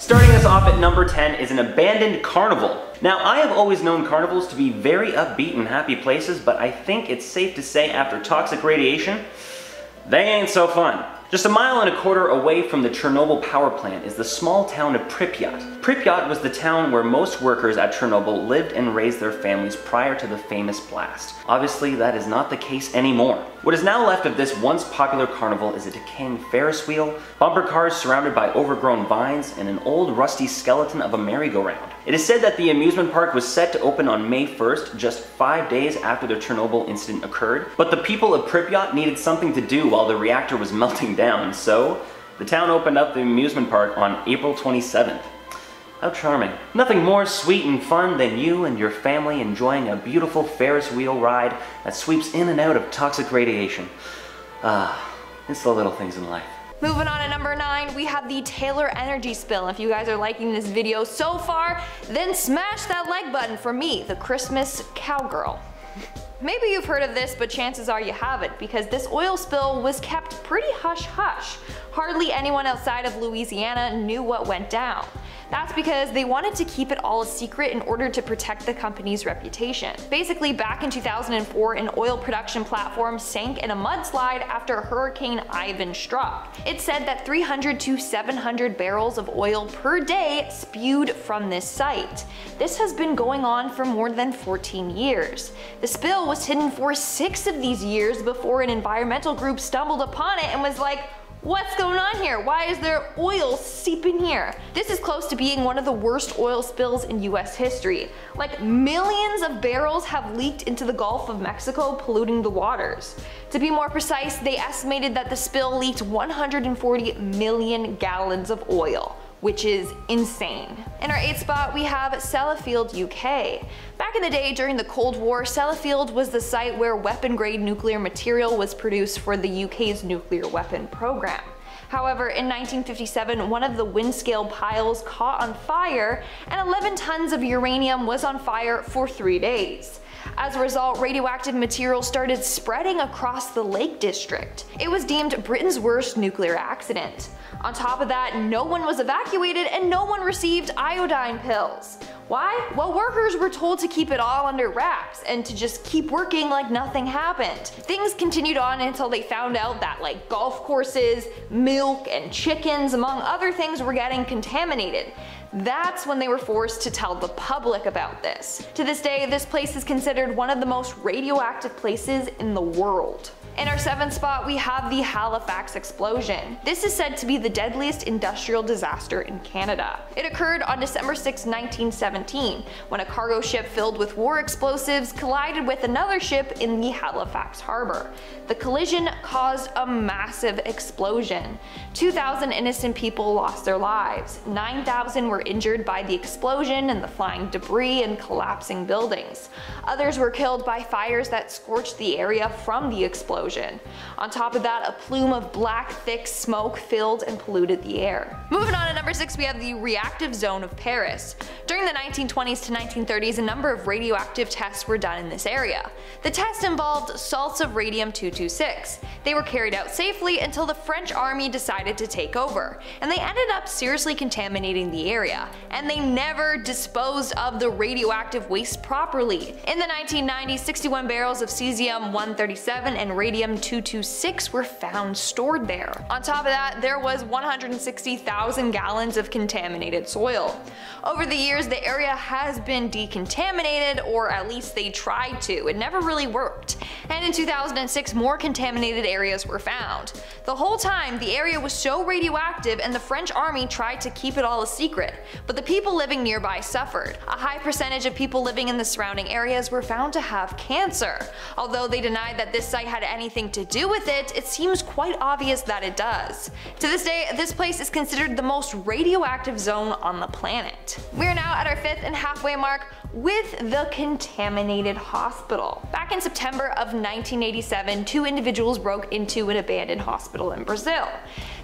Starting us off at number 10 is an abandoned carnival. Now, I have always known carnivals to be very upbeat and happy places, but I think it's safe to say after toxic radiation, they ain't so fun. Just a mile and a quarter away from the Chernobyl power plant is the small town of Pripyat. Pripyat was the town where most workers at Chernobyl lived and raised their families prior to the famous blast. Obviously, that is not the case anymore. What is now left of this once popular carnival is a decaying Ferris wheel, bumper cars surrounded by overgrown vines, and an old rusty skeleton of a merry-go-round. It is said that the amusement park was set to open on May 1st, just five days after the Chernobyl incident occurred, but the people of Pripyat needed something to do while the reactor was melting down, so the town opened up the amusement park on April 27th. How charming. Nothing more sweet and fun than you and your family enjoying a beautiful Ferris wheel ride that sweeps in and out of toxic radiation. Ah, it's the little things in life. Moving on to number 9, we have the Taylor Energy spill. If you guys are liking this video so far, then smash that like button for me, the Christmas cowgirl. Maybe you've heard of this, but chances are you haven't, because this oil spill was kept pretty hush-hush. Hardly anyone outside of Louisiana knew what went down. That's because they wanted to keep it all a secret in order to protect the company's reputation. Basically, back in 2004, an oil production platform sank in a mudslide after Hurricane Ivan struck. It said that 300 to 700 barrels of oil per day spewed from this site. This has been going on for more than 14 years. The spill was hidden for six of these years before an environmental group stumbled upon it and was like, What's going on here? Why is there oil seeping here? This is close to being one of the worst oil spills in US history. Like millions of barrels have leaked into the Gulf of Mexico polluting the waters. To be more precise, they estimated that the spill leaked 140 million gallons of oil which is insane. In our 8th spot, we have Sellafield, UK. Back in the day during the Cold War, Sellafield was the site where weapon-grade nuclear material was produced for the UK's nuclear weapon program. However, in 1957, one of the Windscale piles caught on fire and 11 tons of uranium was on fire for three days. As a result, radioactive material started spreading across the Lake District. It was deemed Britain's worst nuclear accident. On top of that, no one was evacuated and no one received iodine pills. Why? Well, workers were told to keep it all under wraps and to just keep working like nothing happened. Things continued on until they found out that like golf courses, milk, and chickens, among other things, were getting contaminated. That's when they were forced to tell the public about this. To this day, this place is considered one of the most radioactive places in the world. In our seventh spot, we have the Halifax explosion. This is said to be the deadliest industrial disaster in Canada. It occurred on December 6, 1917, when a cargo ship filled with war explosives collided with another ship in the Halifax harbor. The collision caused a massive explosion. 2,000 innocent people lost their lives. 9,000 were injured by the explosion and the flying debris and collapsing buildings. Others were killed by fires that scorched the area from the explosion explosion. On top of that, a plume of black, thick smoke filled and polluted the air. Moving on to number 6, we have the reactive zone of Paris. During the 1920s to 1930s, a number of radioactive tests were done in this area. The test involved salts of radium-226. They were carried out safely until the French army decided to take over, and they ended up seriously contaminating the area, and they never disposed of the radioactive waste properly. In the 1990s, 61 barrels of cesium-137 and radium radium-226 were found stored there. On top of that, there was 160,000 gallons of contaminated soil. Over the years, the area has been decontaminated, or at least they tried to. It never really worked. And in 2006, more contaminated areas were found. The whole time, the area was so radioactive and the French army tried to keep it all a secret, but the people living nearby suffered. A high percentage of people living in the surrounding areas were found to have cancer. Although they denied that this site had any anything to do with it, it seems quite obvious that it does. To this day, this place is considered the most radioactive zone on the planet. We are now at our fifth and halfway mark with the contaminated hospital. Back in September of 1987, two individuals broke into an abandoned hospital in Brazil.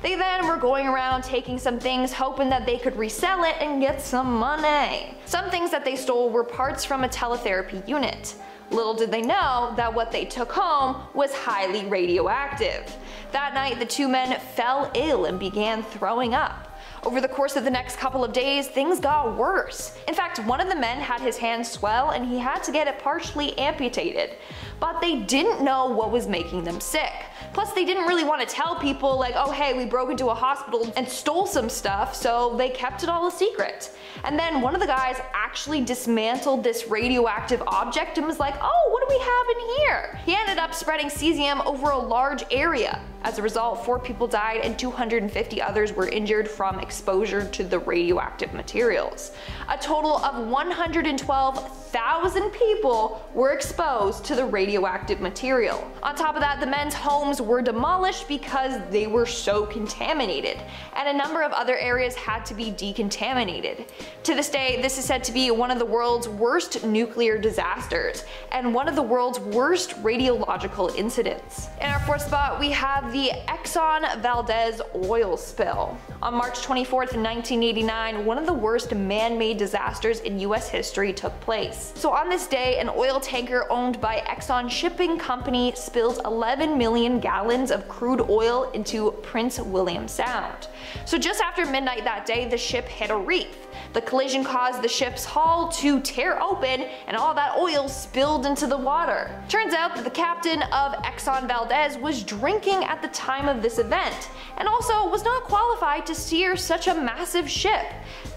They then were going around taking some things hoping that they could resell it and get some money. Some things that they stole were parts from a teletherapy unit. Little did they know that what they took home was highly radioactive. That night, the two men fell ill and began throwing up. Over the course of the next couple of days, things got worse. In fact, one of the men had his hand swell and he had to get it partially amputated. But they didn't know what was making them sick. Plus, they didn't really want to tell people, like, oh, hey, we broke into a hospital and stole some stuff, so they kept it all a secret. And then one of the guys actually dismantled this radioactive object and was like, oh, what do we have in here? He ended up spreading cesium over a large area. As a result, four people died and 250 others were injured from exposure to the radioactive materials. A total of 112,000 people were exposed to the radioactive material. On top of that, the men's homes were demolished because they were so contaminated, and a number of other areas had to be decontaminated. To this day, this is said to be one of the world's worst nuclear disasters, and one of the world's worst radiological incidents. In our fourth spot, we have the Exxon Valdez oil spill. On March 24, 1989, one of the worst man-made disasters in US history took place. So on this day, an oil tanker owned by Exxon Shipping Company spilled 11 million gallons of crude oil into Prince William Sound. So just after midnight that day, the ship hit a reef. The collision caused the ship's hull to tear open and all that oil spilled into the water. Turns out that the captain of Exxon Valdez was drinking at the time of this event and also was not qualified to steer such a massive ship.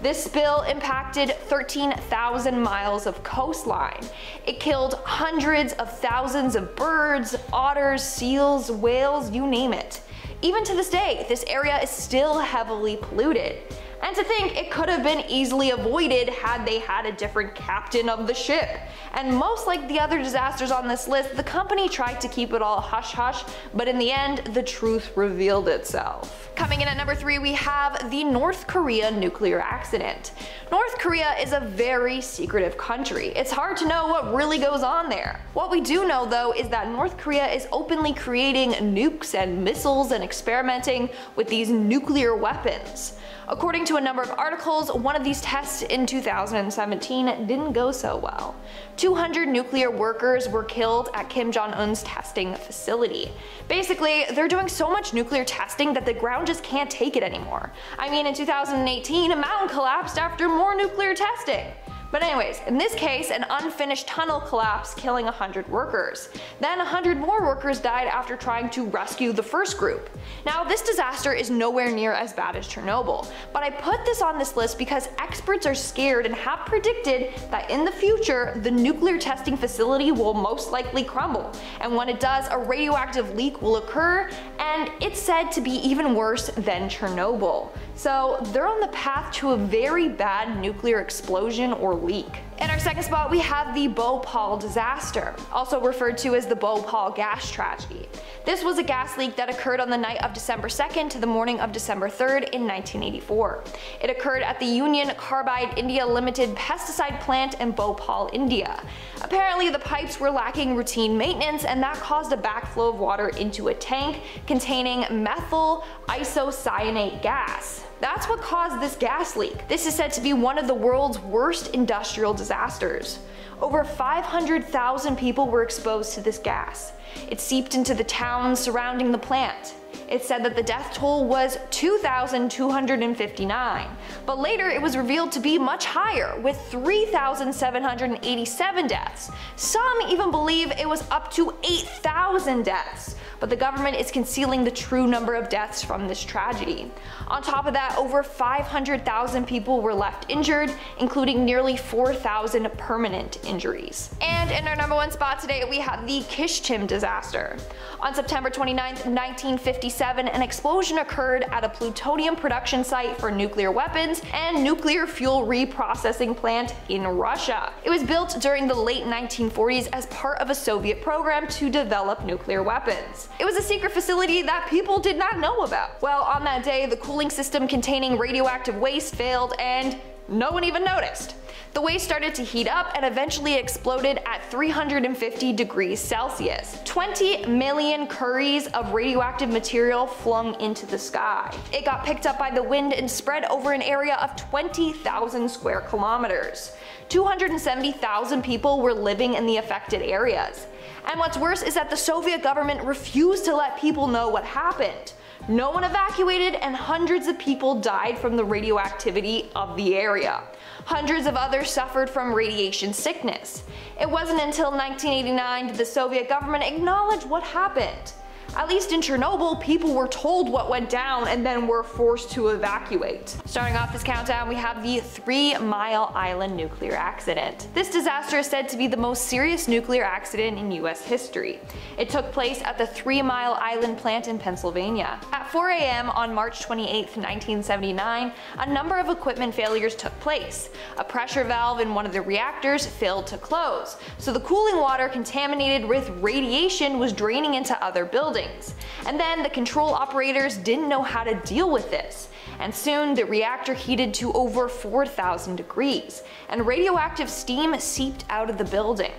This spill impacted 13,000 miles of coastline. It killed hundreds of thousands of birds, otters, seals, whales, you name it. Even to this day, this area is still heavily polluted. And to think it could have been easily avoided had they had a different captain of the ship. And most like the other disasters on this list, the company tried to keep it all hush hush, but in the end, the truth revealed itself. Coming in at number 3 we have the North Korea nuclear accident. North Korea is a very secretive country. It's hard to know what really goes on there. What we do know though is that North Korea is openly creating nukes and missiles and experimenting with these nuclear weapons. According to a number of articles, one of these tests in 2017 didn't go so well. 200 nuclear workers were killed at Kim Jong-un's testing facility. Basically, they're doing so much nuclear testing that the ground just can't take it anymore. I mean, in 2018, a mountain collapsed after more nuclear testing. But anyways, in this case, an unfinished tunnel collapsed, killing 100 workers. Then 100 more workers died after trying to rescue the first group. Now, this disaster is nowhere near as bad as Chernobyl, but I put this on this list because experts are scared and have predicted that in the future, the nuclear testing facility will most likely crumble. And when it does, a radioactive leak will occur, and it's said to be even worse than Chernobyl. So they're on the path to a very bad nuclear explosion or leak. In our second spot, we have the Bhopal disaster, also referred to as the Bhopal gas tragedy. This was a gas leak that occurred on the night of December 2nd to the morning of December 3rd in 1984. It occurred at the Union Carbide India Limited pesticide plant in Bhopal, India. Apparently, the pipes were lacking routine maintenance and that caused a backflow of water into a tank containing methyl isocyanate gas. That's what caused this gas leak. This is said to be one of the world's worst industrial disasters. Over 500,000 people were exposed to this gas. It seeped into the towns surrounding the plant. It said that the death toll was 2,259, but later it was revealed to be much higher, with 3,787 deaths. Some even believe it was up to 8,000 deaths but the government is concealing the true number of deaths from this tragedy. On top of that, over 500,000 people were left injured, including nearly 4,000 permanent injuries. And in our number one spot today, we have the Kyshtym disaster. On September 29, 1957, an explosion occurred at a plutonium production site for nuclear weapons and nuclear fuel reprocessing plant in Russia. It was built during the late 1940s as part of a Soviet program to develop nuclear weapons. It was a secret facility that people did not know about. Well, on that day, the cooling system containing radioactive waste failed and no one even noticed. The waste started to heat up and eventually exploded at 350 degrees Celsius. 20 million curies of radioactive material flung into the sky. It got picked up by the wind and spread over an area of 20,000 square kilometers. 270,000 people were living in the affected areas. And what's worse is that the Soviet government refused to let people know what happened. No one evacuated and hundreds of people died from the radioactivity of the area. Hundreds of others suffered from radiation sickness. It wasn't until 1989 did the Soviet government acknowledge what happened. At least in Chernobyl, people were told what went down and then were forced to evacuate. Starting off this countdown, we have the Three Mile Island nuclear accident. This disaster is said to be the most serious nuclear accident in US history. It took place at the Three Mile Island plant in Pennsylvania. At 4 a.m. on March 28, 1979, a number of equipment failures took place. A pressure valve in one of the reactors failed to close, so the cooling water contaminated with radiation was draining into other buildings buildings. And then the control operators didn't know how to deal with this. And soon the reactor heated to over 4,000 degrees, and radioactive steam seeped out of the building.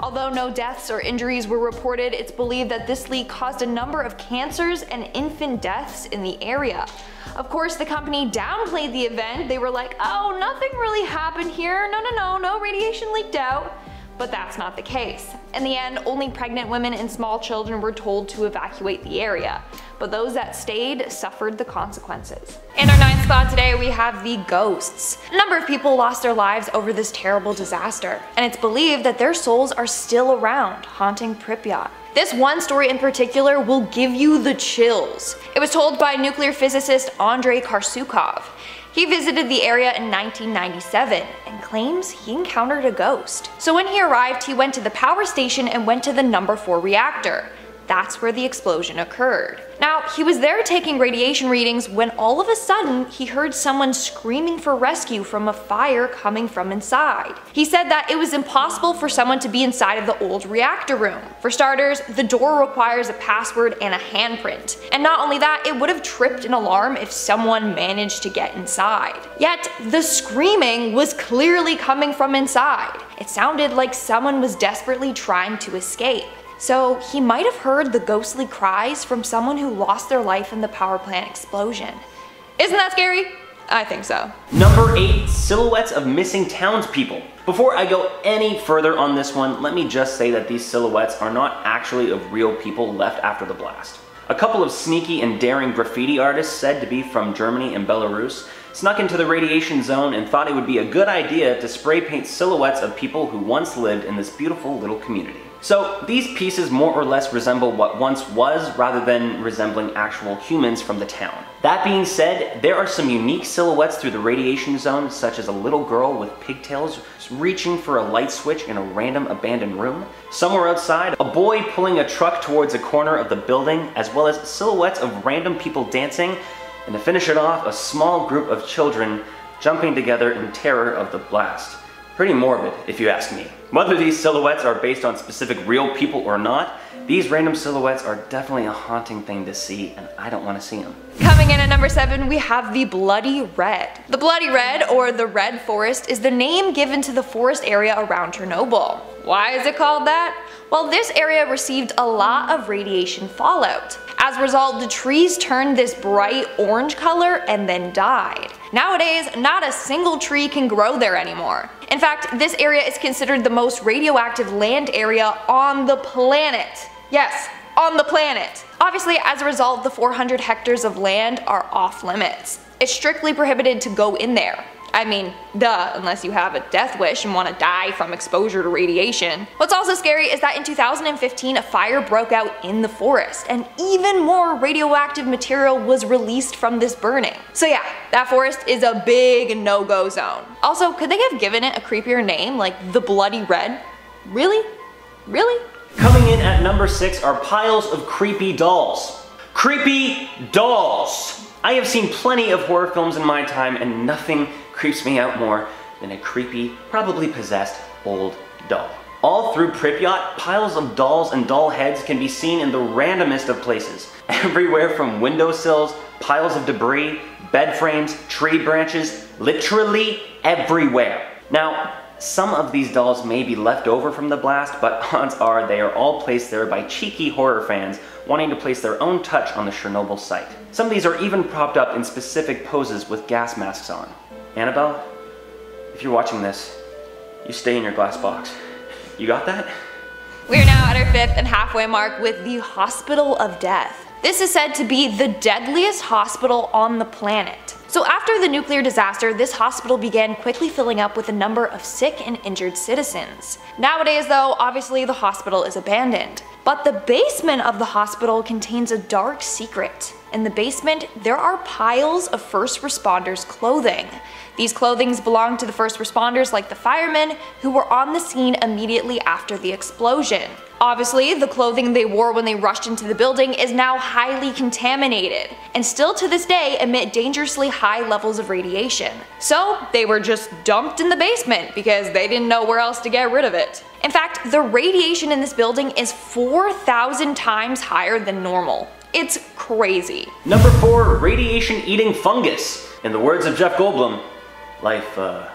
Although no deaths or injuries were reported, it's believed that this leak caused a number of cancers and infant deaths in the area. Of course, the company downplayed the event. They were like, oh, nothing really happened here. No, no, no, no radiation leaked out but that's not the case. In the end, only pregnant women and small children were told to evacuate the area, but those that stayed suffered the consequences. In our ninth spot today, we have the ghosts. A number of people lost their lives over this terrible disaster, and it's believed that their souls are still around, haunting Pripyat. This one story in particular will give you the chills. It was told by nuclear physicist Andrei Karsukov. He visited the area in 1997 and claims he encountered a ghost. So when he arrived, he went to the power station and went to the number 4 reactor. That's where the explosion occurred. Now, he was there taking radiation readings when all of a sudden he heard someone screaming for rescue from a fire coming from inside. He said that it was impossible for someone to be inside of the old reactor room. For starters, the door requires a password and a handprint. And not only that, it would have tripped an alarm if someone managed to get inside. Yet, the screaming was clearly coming from inside. It sounded like someone was desperately trying to escape. So he might have heard the ghostly cries from someone who lost their life in the power plant explosion. Isn't that scary? I think so. Number 8. Silhouettes of missing townspeople. Before I go any further on this one, let me just say that these silhouettes are not actually of real people left after the blast. A couple of sneaky and daring graffiti artists said to be from Germany and Belarus snuck into the radiation zone and thought it would be a good idea to spray paint silhouettes of people who once lived in this beautiful little community. So these pieces more or less resemble what once was rather than resembling actual humans from the town. That being said, there are some unique silhouettes through the radiation zone such as a little girl with pigtails reaching for a light switch in a random abandoned room. Somewhere outside, a boy pulling a truck towards a corner of the building as well as silhouettes of random people dancing and to finish it off, a small group of children jumping together in terror of the blast. Pretty morbid, if you ask me. Whether these silhouettes are based on specific real people or not, these random silhouettes are definitely a haunting thing to see, and I don't want to see them. Coming in at number 7, we have the Bloody Red. The Bloody Red, or the Red Forest, is the name given to the forest area around Chernobyl. Why is it called that? Well, this area received a lot of radiation fallout. As a result, the trees turned this bright orange color and then died. Nowadays, not a single tree can grow there anymore. In fact, this area is considered the most radioactive land area on the planet. Yes, on the planet. Obviously, as a result, the 400 hectares of land are off limits. It's strictly prohibited to go in there. I mean, duh, unless you have a death wish and want to die from exposure to radiation. What's also scary is that in 2015 a fire broke out in the forest and even more radioactive material was released from this burning. So yeah, that forest is a big no-go zone. Also, could they have given it a creepier name like the Bloody Red? Really? Really? Coming in at number 6 are piles of creepy dolls. Creepy dolls! I have seen plenty of horror films in my time and nothing creeps me out more than a creepy, probably possessed old doll. All through Pripyat, piles of dolls and doll heads can be seen in the randomest of places. Everywhere from windowsills, piles of debris, bed frames, tree branches, literally everywhere. Now, some of these dolls may be left over from the blast, but odds are they are all placed there by cheeky horror fans wanting to place their own touch on the Chernobyl site. Some of these are even propped up in specific poses with gas masks on. Annabelle, if you're watching this, you stay in your glass box. You got that? We are now at our fifth and halfway mark with the Hospital of Death. This is said to be the deadliest hospital on the planet. So after the nuclear disaster, this hospital began quickly filling up with a number of sick and injured citizens. Nowadays though, obviously the hospital is abandoned. But the basement of the hospital contains a dark secret. In the basement, there are piles of first responders' clothing. These clothings belong to the first responders like the firemen who were on the scene immediately after the explosion. Obviously, the clothing they wore when they rushed into the building is now highly contaminated, and still to this day emit dangerously high levels of radiation. So they were just dumped in the basement because they didn't know where else to get rid of it. In fact, the radiation in this building is 4,000 times higher than normal. It's crazy. Number 4. Radiation eating fungus. In the words of Jeff Goldblum, life uh,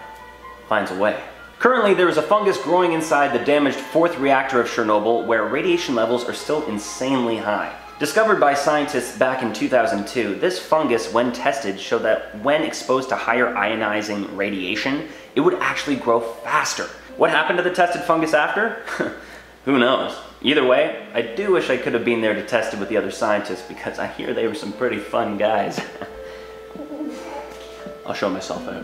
finds a way. Currently, there is a fungus growing inside the damaged fourth reactor of Chernobyl where radiation levels are still insanely high. Discovered by scientists back in 2002, this fungus, when tested, showed that when exposed to higher ionizing radiation, it would actually grow faster. What happened to the tested fungus after? Who knows? Either way, I do wish I could have been there to test it with the other scientists because I hear they were some pretty fun guys. I'll show myself out.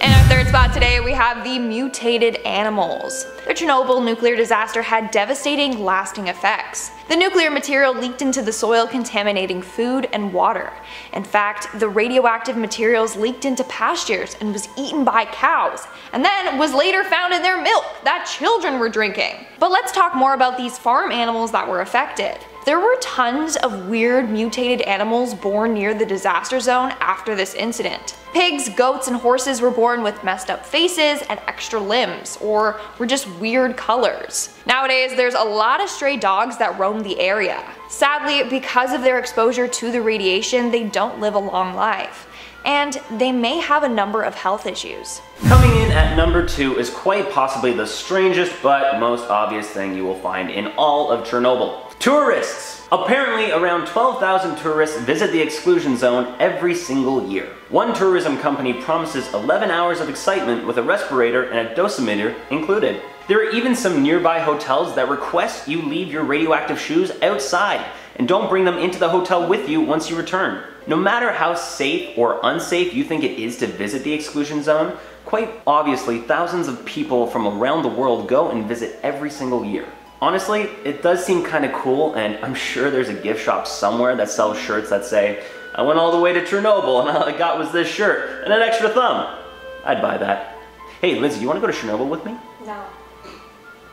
In our third spot today, we have the mutated animals. The Chernobyl nuclear disaster had devastating, lasting effects. The nuclear material leaked into the soil contaminating food and water. In fact, the radioactive materials leaked into pastures and was eaten by cows, and then was later found in their milk that children were drinking. But let's talk more about these farm animals that were affected. There were tons of weird mutated animals born near the disaster zone after this incident. Pigs, goats, and horses were born with messed up faces and extra limbs, or were just weird colors. Nowadays, there's a lot of stray dogs that roam the area. Sadly, because of their exposure to the radiation, they don't live a long life and they may have a number of health issues. Coming in at number two is quite possibly the strangest but most obvious thing you will find in all of Chernobyl. Tourists! Apparently, around 12,000 tourists visit the exclusion zone every single year. One tourism company promises 11 hours of excitement with a respirator and a dosimeter included. There are even some nearby hotels that request you leave your radioactive shoes outside and don't bring them into the hotel with you once you return. No matter how safe or unsafe you think it is to visit the exclusion zone, quite obviously thousands of people from around the world go and visit every single year. Honestly, it does seem kind of cool, and I'm sure there's a gift shop somewhere that sells shirts that say, I went all the way to Chernobyl and all I got was this shirt and an extra thumb. I'd buy that. Hey, Lindsay, you want to go to Chernobyl with me? No.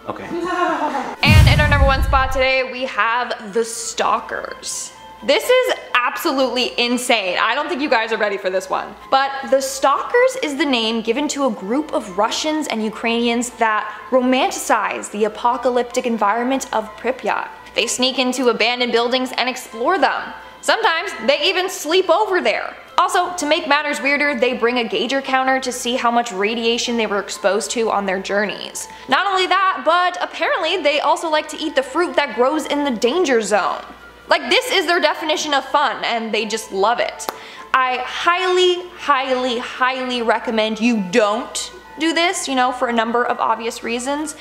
Okay. and in our number one spot today, we have the Stalkers. This is absolutely insane. I don't think you guys are ready for this one. But the Stalkers is the name given to a group of Russians and Ukrainians that romanticize the apocalyptic environment of Pripyat. They sneak into abandoned buildings and explore them. Sometimes they even sleep over there. Also, to make matters weirder, they bring a Geiger counter to see how much radiation they were exposed to on their journeys. Not only that, but apparently they also like to eat the fruit that grows in the danger zone. Like this is their definition of fun and they just love it. I highly, highly, highly recommend you don't do this, you know, for a number of obvious reasons.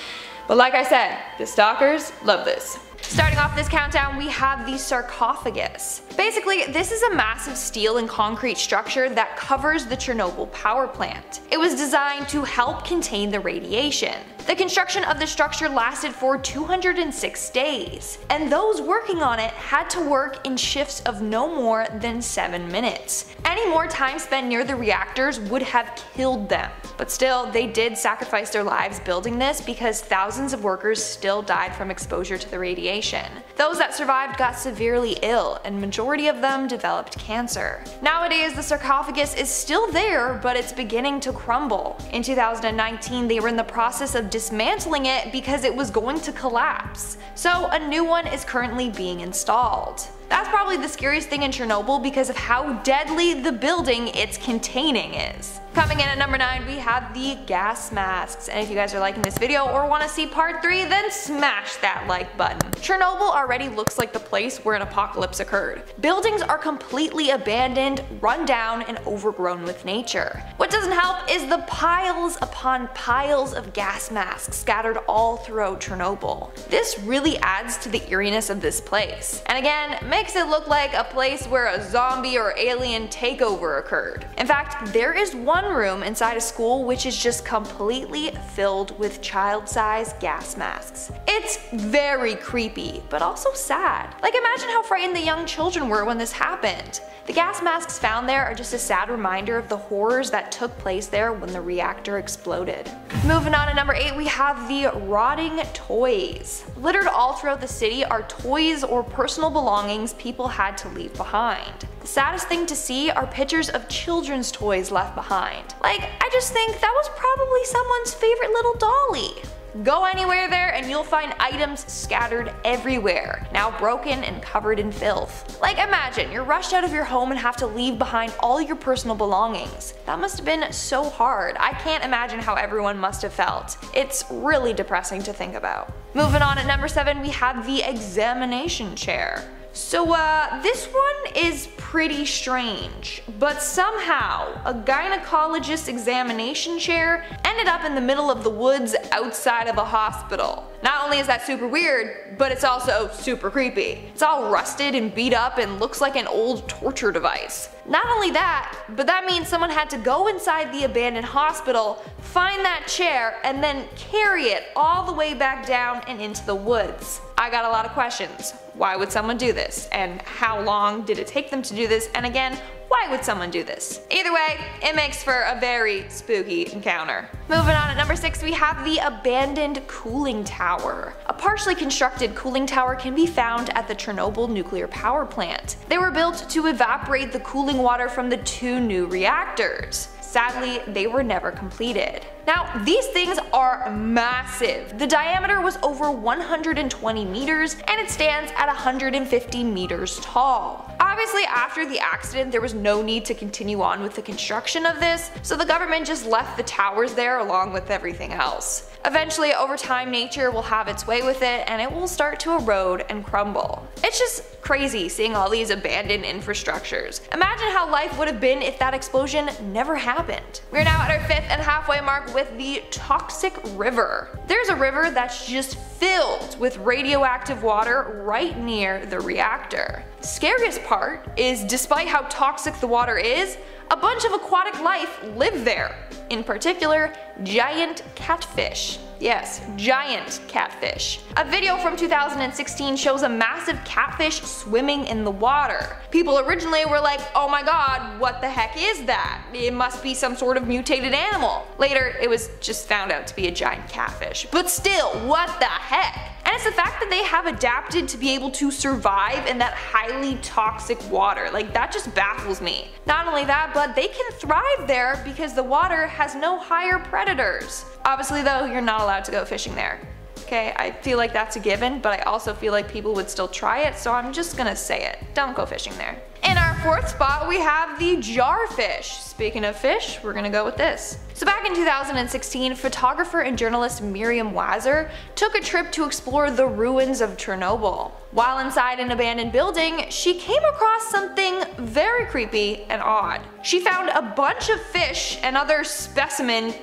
But like I said, the stalkers love this. Starting off this countdown, we have the sarcophagus. Basically, this is a massive steel and concrete structure that covers the Chernobyl power plant. It was designed to help contain the radiation. The construction of the structure lasted for 206 days, and those working on it had to work in shifts of no more than 7 minutes. Any more time spent near the reactors would have killed them. But still, they did sacrifice their lives building this because thousands of workers still died from exposure to the radiation. Those that survived got severely ill, and majority of them developed cancer. Nowadays, the sarcophagus is still there, but it's beginning to crumble. In 2019, they were in the process of dismantling it because it was going to collapse. So a new one is currently being installed. That's probably the scariest thing in Chernobyl because of how deadly the building it's containing is. Coming in at number 9 we have the gas masks and if you guys are liking this video or want to see part 3 then smash that like button. Chernobyl already looks like the place where an apocalypse occurred. Buildings are completely abandoned, run down, and overgrown with nature. What doesn't help is the piles upon piles of gas masks scattered all throughout Chernobyl. This really adds to the eeriness of this place. And again, makes it look like a place where a zombie or alien takeover occurred. In fact, there is one room inside a school which is just completely filled with child-sized gas masks. It's very creepy, but also sad. Like imagine how frightened the young children were when this happened. The gas masks found there are just a sad reminder of the horrors that took place there when the reactor exploded. Moving on to number 8 we have the rotting toys. Littered all throughout the city are toys or personal belongings people had to leave behind. The saddest thing to see are pictures of children's toys left behind. Like, I just think that was probably someone's favorite little dolly. Go anywhere there and you'll find items scattered everywhere, now broken and covered in filth. Like imagine, you're rushed out of your home and have to leave behind all your personal belongings. That must have been so hard. I can't imagine how everyone must have felt. It's really depressing to think about. Moving on at number 7 we have the examination chair. So uh, this one is pretty strange, but somehow a gynecologist examination chair ended up in the middle of the woods outside of a hospital. Not only is that super weird, but it's also super creepy. It's all rusted and beat up and looks like an old torture device. Not only that, but that means someone had to go inside the abandoned hospital, find that chair, and then carry it all the way back down and into the woods. I got a lot of questions. Why would someone do this? And how long did it take them to do this? And again, why would someone do this? Either way, it makes for a very spooky encounter. Moving on at number 6 we have the abandoned cooling tower. A partially constructed cooling tower can be found at the Chernobyl nuclear power plant. They were built to evaporate the cooling water from the two new reactors. Sadly, they were never completed. Now, these things are massive. The diameter was over 120 meters and it stands at 150 meters tall. Obviously, after the accident, there was no need to continue on with the construction of this, so the government just left the towers there along with everything else. Eventually, over time, nature will have its way with it and it will start to erode and crumble. It's just crazy seeing all these abandoned infrastructures. Imagine how life would have been if that explosion never happened. We're now at our fifth and halfway mark with the Toxic River. There's a river that's just filled with radioactive water right near the reactor. Scariest part is despite how toxic the water is, a bunch of aquatic life live there. In particular, giant catfish. Yes, giant catfish. A video from 2016 shows a massive catfish swimming in the water. People originally were like, oh my god, what the heck is that? It must be some sort of mutated animal. Later, it was just found out to be a giant catfish. But still, what the heck? And it's the fact that they have adapted to be able to survive in that highly toxic water. Like that just baffles me. Not only that, but they can thrive there because the water has no higher predators. Obviously though, you're not allowed to go fishing there. Okay, I feel like that's a given, but I also feel like people would still try it, so I'm just gonna say it. Don't go fishing there. In our fourth spot, we have the jarfish. Speaking of fish, we're gonna go with this. So back in 2016, photographer and journalist Miriam Wazer took a trip to explore the ruins of Chernobyl. While inside an abandoned building, she came across something very creepy and odd. She found a bunch of fish and other specimen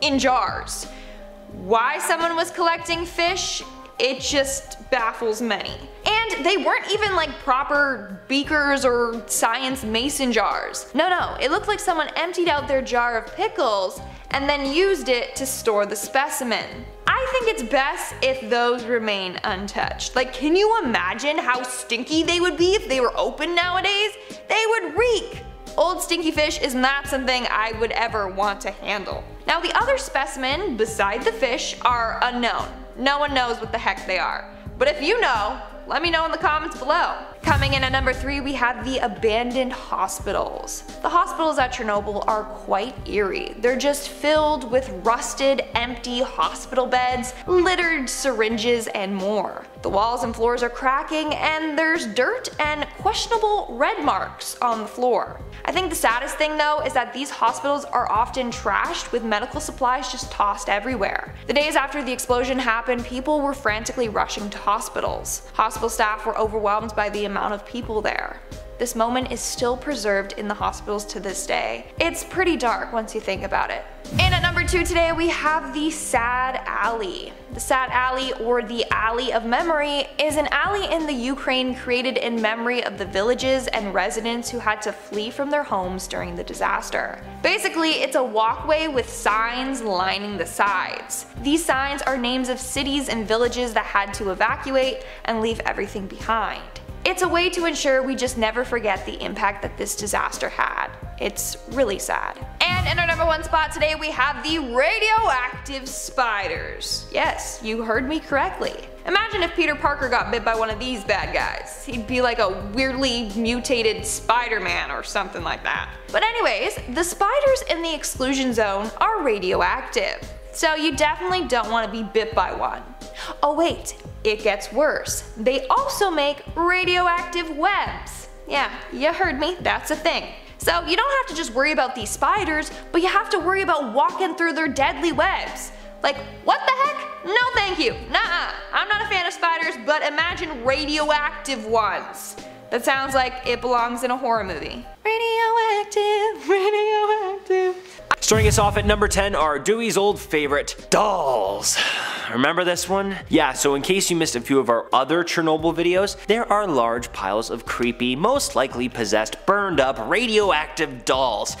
in jars. Why someone was collecting fish, it just baffles many. And they weren't even like proper beakers or science mason jars. No, no, it looked like someone emptied out their jar of pickles and then used it to store the specimen. I think it's best if those remain untouched. Like can you imagine how stinky they would be if they were open nowadays? They would reek. Old stinky fish is not something I would ever want to handle. Now the other specimen beside the fish are unknown. No one knows what the heck they are. But if you know, let me know in the comments below. Coming in at number 3 we have the abandoned hospitals. The hospitals at Chernobyl are quite eerie. They're just filled with rusted, empty hospital beds, littered syringes, and more. The walls and floors are cracking and there's dirt and questionable red marks on the floor. I think the saddest thing though is that these hospitals are often trashed with medical supplies just tossed everywhere. The days after the explosion happened, people were frantically rushing to hospitals. Hospital staff were overwhelmed by the amount of people there. This moment is still preserved in the hospitals to this day. It's pretty dark once you think about it. And at number two today we have the Sad Alley. The Sad Alley, or the Alley of Memory, is an alley in the Ukraine created in memory of the villages and residents who had to flee from their homes during the disaster. Basically, it's a walkway with signs lining the sides. These signs are names of cities and villages that had to evacuate and leave everything behind. It's a way to ensure we just never forget the impact that this disaster had. It's really sad. And in our number one spot today we have the radioactive spiders. Yes, you heard me correctly. Imagine if Peter Parker got bit by one of these bad guys. He'd be like a weirdly mutated Spider-Man or something like that. But anyways, the spiders in the exclusion zone are radioactive. So you definitely don't want to be bit by one. Oh wait, it gets worse. They also make radioactive webs. Yeah, you heard me, that's a thing. So you don't have to just worry about these spiders, but you have to worry about walking through their deadly webs. Like, what the heck? No thank you. Nah, I'm not a fan of spiders, but imagine radioactive ones. That sounds like it belongs in a horror movie. Radioactive, radioactive. Starting us off at number 10 are Dewey's old favorite, dolls. Remember this one? Yeah, so in case you missed a few of our other Chernobyl videos, there are large piles of creepy, most likely possessed, burned up, radioactive dolls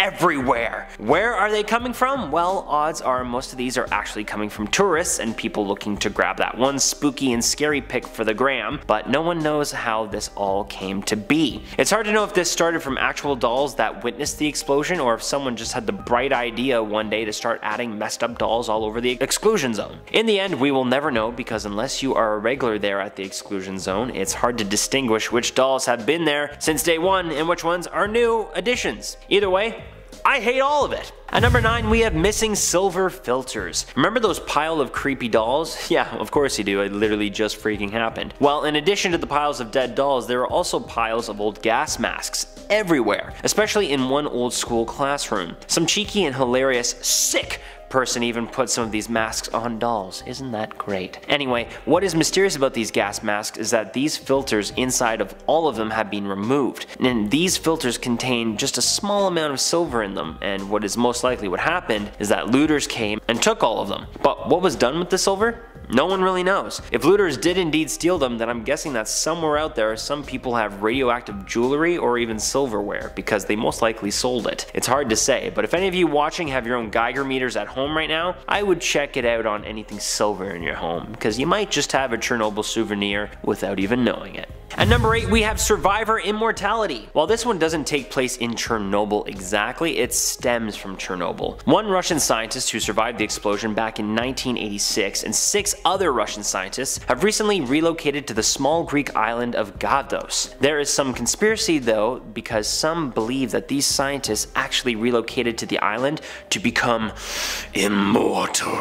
everywhere. Where are they coming from? Well, odds are most of these are actually coming from tourists and people looking to grab that one spooky and scary pic for the gram, but no one knows how this all came to be. It's hard to know if this started from actual dolls that witnessed the explosion or if someone just had the bright idea one day to start adding messed up dolls all over the exclusion zone. In the end, we will never know because unless you are a regular there at the exclusion zone, it's hard to distinguish which dolls have been there since day one and which ones are new additions. Either way, I hate all of it. At number 9 we have missing silver filters. Remember those pile of creepy dolls? Yeah, of course you do, it literally just freaking happened. Well, in addition to the piles of dead dolls, there are also piles of old gas masks everywhere, especially in one old school classroom. Some cheeky and hilarious, sick person even put some of these masks on dolls. Isn't that great? Anyway, what is mysterious about these gas masks is that these filters inside of all of them have been removed. And these filters contain just a small amount of silver in them, and what is most likely what happened is that looters came and took all of them. But what was done with the silver? No one really knows. If looters did indeed steal them, then I'm guessing that somewhere out there some people have radioactive jewelry or even silverware because they most likely sold it. It's hard to say, but if any of you watching have your own Geiger meters at home right now, I would check it out on anything silver in your home because you might just have a Chernobyl souvenir without even knowing it. At number 8 we have Survivor Immortality. While this one doesn't take place in Chernobyl exactly, it stems from Chernobyl. One Russian scientist who survived the explosion back in 1986 and six other Russian scientists have recently relocated to the small Greek island of Gavdos. There is some conspiracy though because some believe that these scientists actually relocated to the island to become immortal.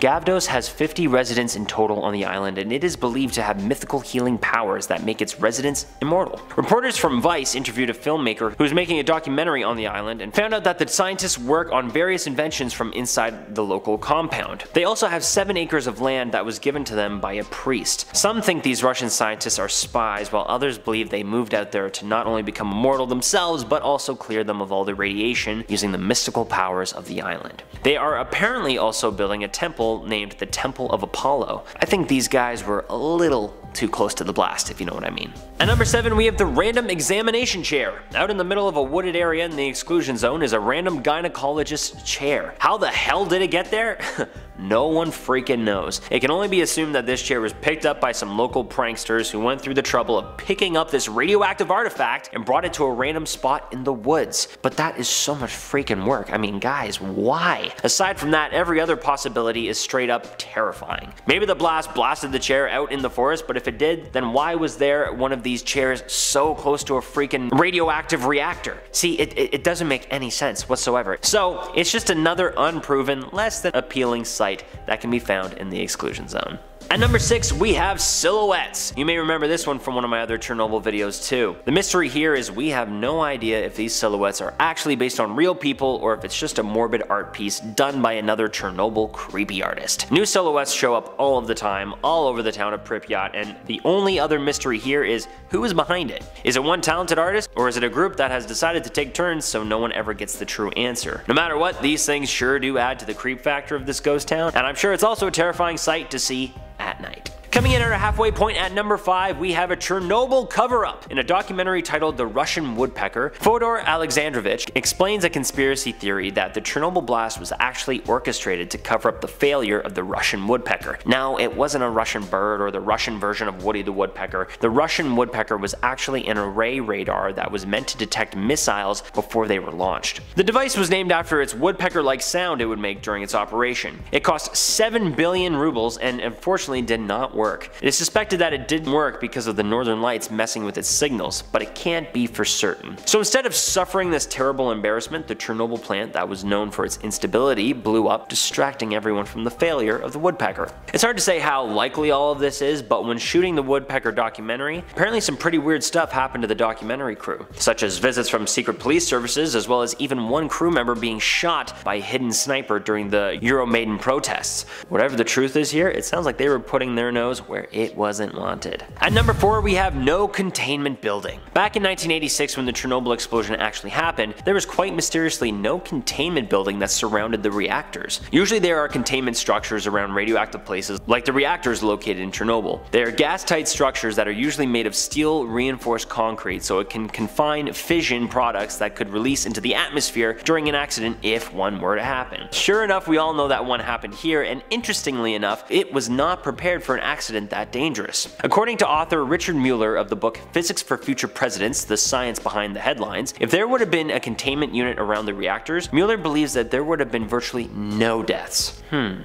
Gavdos has 50 residents in total on the island and it is believed to have mythical healing powers that make its residents immortal. Reporters from Vice interviewed a filmmaker who was making a documentary on the island and found out that the scientists work on various inventions from inside the local compound. They also have 7 acres of land that that was given to them by a priest. Some think these Russian scientists are spies, while others believe they moved out there to not only become immortal themselves, but also clear them of all the radiation using the mystical powers of the island. They are apparently also building a temple named the Temple of Apollo. I think these guys were a little too close to the blast, if you know what I mean. At number 7 we have the random examination chair. Out in the middle of a wooded area in the exclusion zone is a random gynecologist chair. How the hell did it get there? no one freaking knows. It can only be assumed that this chair was picked up by some local pranksters who went through the trouble of picking up this radioactive artifact and brought it to a random spot in the woods. But that is so much freaking work. I mean guys, why? Aside from that, every other possibility is straight up terrifying. Maybe the blast blasted the chair out in the forest, but if it did, then why was there one of these chairs so close to a freaking radioactive reactor? See, it, it, it doesn't make any sense whatsoever. So, it's just another unproven, less than appealing site that can be found in the exclusion zone. At number 6 we have silhouettes. You may remember this one from one of my other Chernobyl videos too. The mystery here is we have no idea if these silhouettes are actually based on real people or if it's just a morbid art piece done by another Chernobyl creepy artist. New silhouettes show up all of the time, all over the town of Pripyat, and the only other mystery here is who is behind it. Is it one talented artist, or is it a group that has decided to take turns so no one ever gets the true answer? No matter what, these things sure do add to the creep factor of this ghost town, and I'm sure it's also a terrifying sight to see at night. Coming in at our halfway point at number 5, we have a Chernobyl cover-up. In a documentary titled The Russian Woodpecker, Fyodor Alexandrovich explains a conspiracy theory that the Chernobyl blast was actually orchestrated to cover up the failure of the Russian woodpecker. Now, it wasn't a Russian bird or the Russian version of Woody the Woodpecker. The Russian woodpecker was actually an array radar that was meant to detect missiles before they were launched. The device was named after its woodpecker-like sound it would make during its operation. It cost 7 billion rubles and unfortunately did not work work. It is suspected that it didn't work because of the northern lights messing with its signals, but it can't be for certain. So instead of suffering this terrible embarrassment, the Chernobyl plant that was known for its instability blew up, distracting everyone from the failure of the woodpecker. It's hard to say how likely all of this is, but when shooting the woodpecker documentary, apparently some pretty weird stuff happened to the documentary crew, such as visits from secret police services as well as even one crew member being shot by a hidden sniper during the Euro Euromaidan protests. Whatever the truth is here, it sounds like they were putting their nose where it wasn't wanted. At number 4 we have no containment building. Back in 1986 when the Chernobyl explosion actually happened, there was quite mysteriously no containment building that surrounded the reactors. Usually there are containment structures around radioactive places like the reactors located in Chernobyl. They are gas-tight structures that are usually made of steel reinforced concrete so it can confine fission products that could release into the atmosphere during an accident if one were to happen. Sure enough we all know that one happened here and interestingly enough it was not prepared for an accident that dangerous. According to author Richard Muller of the book Physics for Future Presidents, the science behind the headlines, if there would have been a containment unit around the reactors, Mueller believes that there would have been virtually no deaths. Hmm.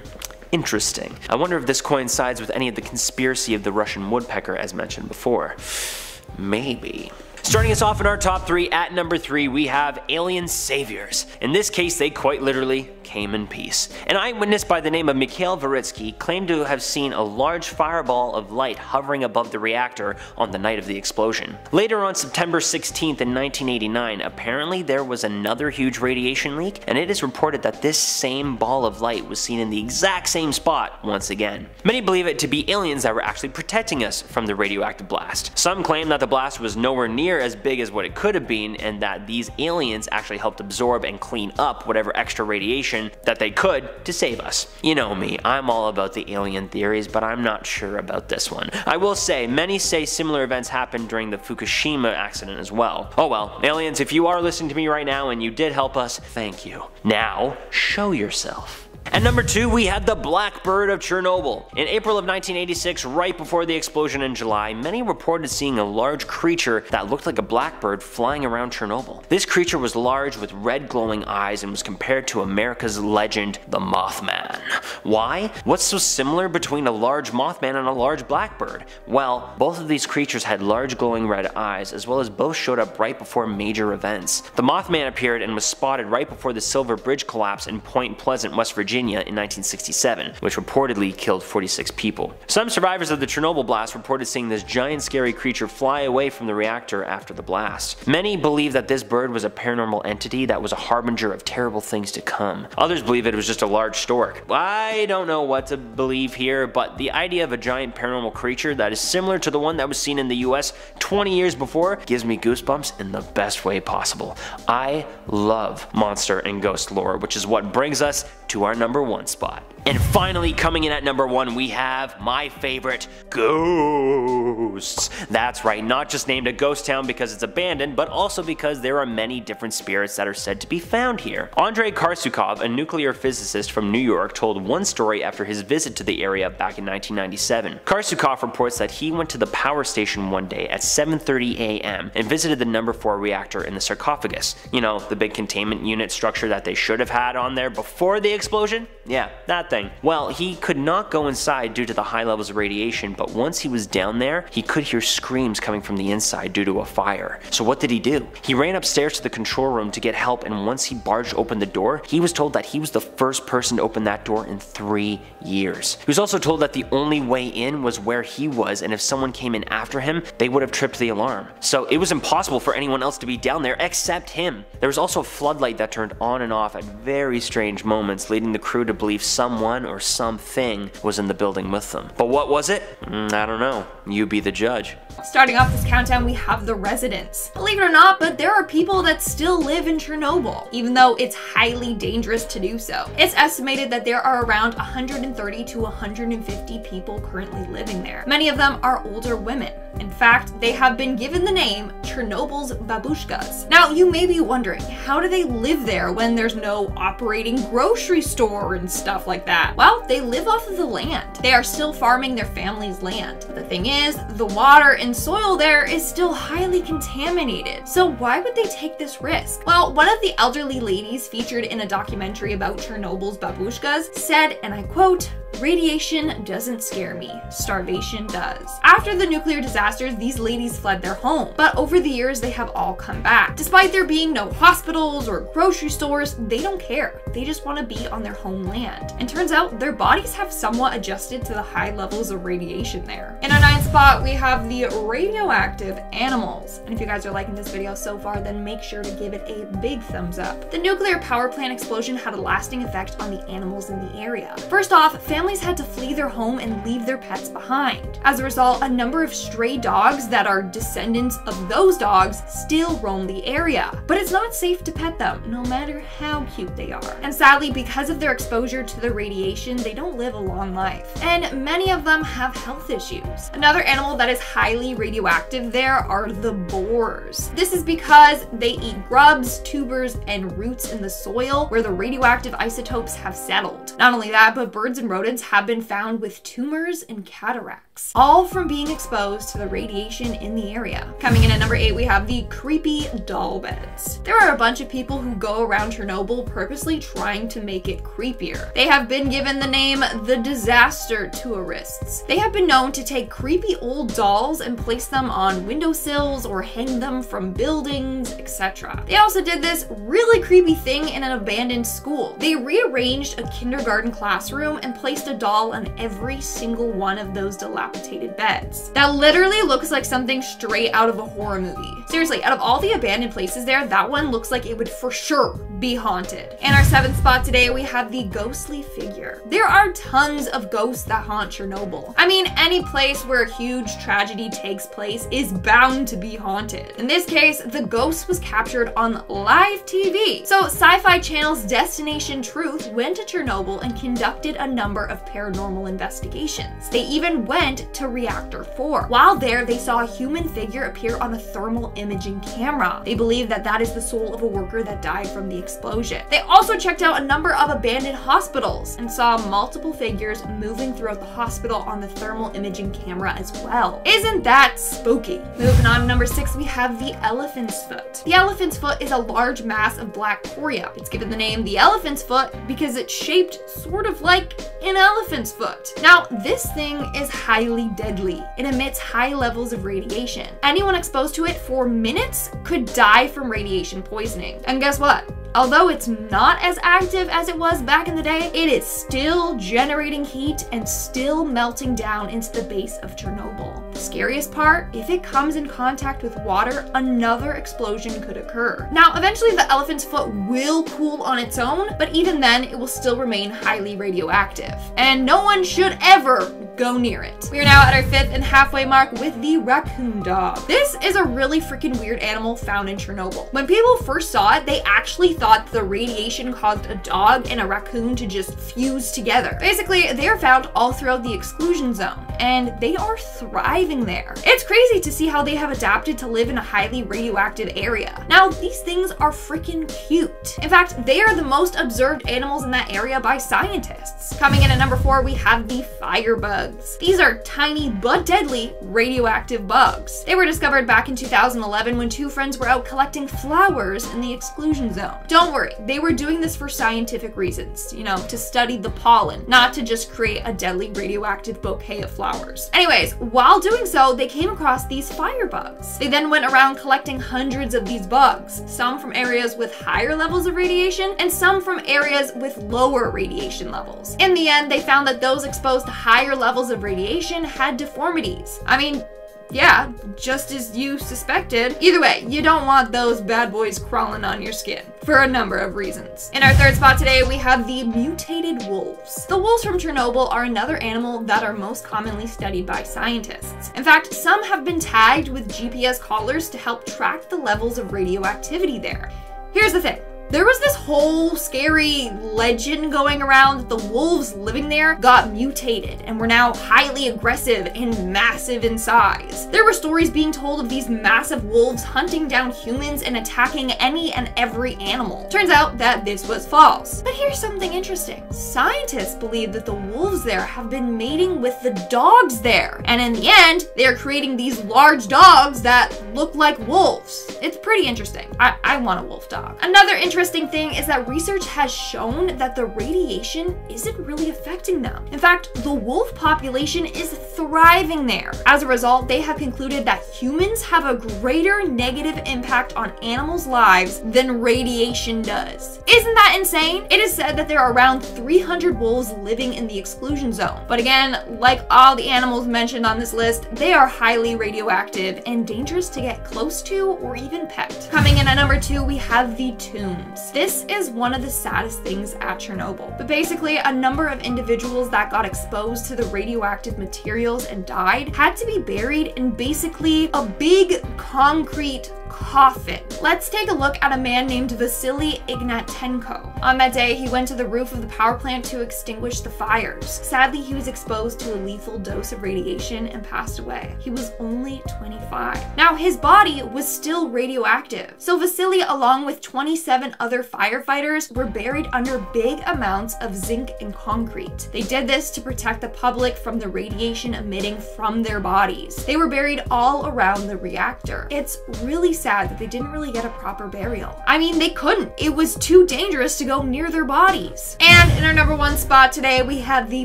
Interesting. I wonder if this coincides with any of the conspiracy of the Russian woodpecker as mentioned before. Maybe. Starting us off in our top 3, at number 3 we have Alien Saviors. In this case they quite literally came in peace. An eyewitness by the name of Mikhail Varitsky claimed to have seen a large fireball of light hovering above the reactor on the night of the explosion. Later on September 16th in 1989, apparently there was another huge radiation leak, and it is reported that this same ball of light was seen in the exact same spot once again. Many believe it to be aliens that were actually protecting us from the radioactive blast. Some claim that the blast was nowhere near as big as what it could have been and that these aliens actually helped absorb and clean up whatever extra radiation that they could to save us. You know me, I'm all about the alien theories, but I'm not sure about this one. I will say, many say similar events happened during the Fukushima accident as well. Oh well, aliens, if you are listening to me right now and you did help us, thank you. Now, show yourself. At number 2 we had the Blackbird of Chernobyl. In April of 1986, right before the explosion in July, many reported seeing a large creature that looked like a blackbird flying around Chernobyl. This creature was large with red glowing eyes and was compared to America's legend, the Mothman. Why? What's so similar between a large Mothman and a large blackbird? Well, both of these creatures had large glowing red eyes as well as both showed up right before major events. The Mothman appeared and was spotted right before the Silver Bridge collapse in Point Pleasant, West Virginia Virginia in 1967, which reportedly killed 46 people. Some survivors of the Chernobyl blast reported seeing this giant scary creature fly away from the reactor after the blast. Many believe that this bird was a paranormal entity that was a harbinger of terrible things to come. Others believe it was just a large stork. I don't know what to believe here, but the idea of a giant paranormal creature that is similar to the one that was seen in the US 20 years before gives me goosebumps in the best way possible. I love monster and ghost lore, which is what brings us to our number one spot. And finally, coming in at number one, we have my favorite, Ghosts. That's right, not just named a ghost town because it's abandoned, but also because there are many different spirits that are said to be found here. Andrei Karsukov, a nuclear physicist from New York, told one story after his visit to the area back in 1997. Karsukov reports that he went to the power station one day at 7.30 a.m. and visited the number 4 reactor in the sarcophagus. You know, the big containment unit structure that they should have had on there before the explosion? Yeah, that thing thing? Well, he could not go inside due to the high levels of radiation, but once he was down there, he could hear screams coming from the inside due to a fire. So what did he do? He ran upstairs to the control room to get help, and once he barged open the door, he was told that he was the first person to open that door in three years. He was also told that the only way in was where he was, and if someone came in after him, they would have tripped the alarm. So it was impossible for anyone else to be down there except him. There was also a floodlight that turned on and off at very strange moments, leading the crew to believe someone or something was in the building with them. But what was it? Mm, I don't know. You be the judge. Starting off this countdown, we have the residents. Believe it or not, but there are people that still live in Chernobyl, even though it's highly dangerous to do so. It's estimated that there are around 130 to 150 people currently living there. Many of them are older women. In fact, they have been given the name Chernobyl's babushkas. Now, you may be wondering, how do they live there when there's no operating grocery store and stuff like that? Well, they live off of the land. They are still farming their family's land. But the thing is, the water and soil there is still highly contaminated. So why would they take this risk? Well, one of the elderly ladies featured in a documentary about Chernobyl's babushkas said, and I quote, Radiation doesn't scare me, starvation does. After the nuclear disasters, these ladies fled their home, but over the years they have all come back. Despite there being no hospitals or grocery stores, they don't care. They just want to be on their homeland. And turns out their bodies have somewhat adjusted to the high levels of radiation there. In our ninth spot, we have the radioactive animals. And if you guys are liking this video so far, then make sure to give it a big thumbs up. The nuclear power plant explosion had a lasting effect on the animals in the area. First off, families families had to flee their home and leave their pets behind. As a result, a number of stray dogs that are descendants of those dogs still roam the area. But it's not safe to pet them, no matter how cute they are. And sadly, because of their exposure to the radiation, they don't live a long life. And many of them have health issues. Another animal that is highly radioactive there are the boars. This is because they eat grubs, tubers, and roots in the soil where the radioactive isotopes have settled. Not only that, but birds and rodents have been found with tumors and cataracts, all from being exposed to the radiation in the area. Coming in at number eight, we have the creepy doll beds. There are a bunch of people who go around Chernobyl purposely trying to make it creepier. They have been given the name the disaster tourists. They have been known to take creepy old dolls and place them on windowsills or hang them from buildings, etc. They also did this really creepy thing in an abandoned school. They rearranged a kindergarten classroom and placed a doll on every single one of those dilapidated beds. That literally looks like something straight out of a horror movie. Seriously, out of all the abandoned places there, that one looks like it would for sure be haunted. In our seventh spot today, we have the ghostly figure. There are tons of ghosts that haunt Chernobyl. I mean, any place where a huge tragedy takes place is bound to be haunted. In this case, the ghost was captured on live TV. So Sci-Fi Channel's Destination Truth went to Chernobyl and conducted a number of paranormal investigations. They even went to Reactor 4. While there, they saw a human figure appear on a thermal imaging camera. They believe that that is the soul of a worker that died from the explosion. They also checked out a number of abandoned hospitals and saw multiple figures moving throughout the hospital on the thermal imaging camera as well. Isn't that spooky? Moving on to number six, we have the elephant's foot. The elephant's foot is a large mass of black coria. It's given the name the elephant's foot because it's shaped sort of like an elephant's foot. Now, this thing is highly deadly. It emits high levels of radiation. Anyone exposed to it for minutes could die from radiation poisoning. And guess what? Although it's not as active as it was back in the day, it is still generating heat and still melting down into the base of Chernobyl. The scariest part, if it comes in contact with water, another explosion could occur. Now, eventually the elephant's foot will cool on its own, but even then it will still remain highly radioactive. And no one should ever go near it. We are now at our fifth and halfway mark with the raccoon dog. This is a really freaking weird animal found in Chernobyl. When people first saw it, they actually thought the radiation caused a dog and a raccoon to just fuse together. Basically, they are found all throughout the exclusion zone, and they are thriving there. It's crazy to see how they have adapted to live in a highly radioactive area. Now, these things are freaking cute. In fact, they are the most observed animals in that area by scientists. Coming in at number four, we have the firebugs. These are tiny but deadly radioactive bugs. They were discovered back in 2011 when two friends were out collecting flowers in the exclusion zone. Don't worry, they were doing this for scientific reasons, you know, to study the pollen, not to just create a deadly radioactive bouquet of flowers. Anyways, while doing so, they came across these firebugs. They then went around collecting hundreds of these bugs, some from areas with higher levels of radiation and some from areas with lower radiation levels. In the end, they found that those exposed to higher levels of radiation had deformities. I mean, yeah, just as you suspected. Either way, you don't want those bad boys crawling on your skin for a number of reasons. In our third spot today, we have the mutated wolves. The wolves from Chernobyl are another animal that are most commonly studied by scientists. In fact, some have been tagged with GPS collars to help track the levels of radioactivity there. Here's the thing. There was this whole scary legend going around that the wolves living there got mutated and were now highly aggressive and massive in size. There were stories being told of these massive wolves hunting down humans and attacking any and every animal. Turns out that this was false. But here's something interesting. Scientists believe that the wolves there have been mating with the dogs there. And in the end, they are creating these large dogs that look like wolves. It's pretty interesting. I, I want a wolf dog. Another interesting interesting thing is that research has shown that the radiation isn't really affecting them. In fact, the wolf population is thriving there. As a result, they have concluded that humans have a greater negative impact on animals' lives than radiation does. Isn't that insane? It is said that there are around 300 wolves living in the exclusion zone. But again, like all the animals mentioned on this list, they are highly radioactive and dangerous to get close to or even pet. Coming in at number two, we have the tomb. This is one of the saddest things at Chernobyl. But basically, a number of individuals that got exposed to the radioactive materials and died had to be buried in basically a big concrete coffin. Let's take a look at a man named Vasily Ignatenko. On that day, he went to the roof of the power plant to extinguish the fires. Sadly, he was exposed to a lethal dose of radiation and passed away. He was only 25. Now, his body was still radioactive. So Vasily, along with 27 other firefighters, were buried under big amounts of zinc and concrete. They did this to protect the public from the radiation emitting from their bodies. They were buried all around the reactor. It's really sad sad that they didn't really get a proper burial. I mean, they couldn't. It was too dangerous to go near their bodies. And in our number one spot today, we have the